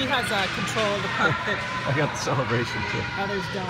He has uh, control of the park that I got the celebration too. others don't.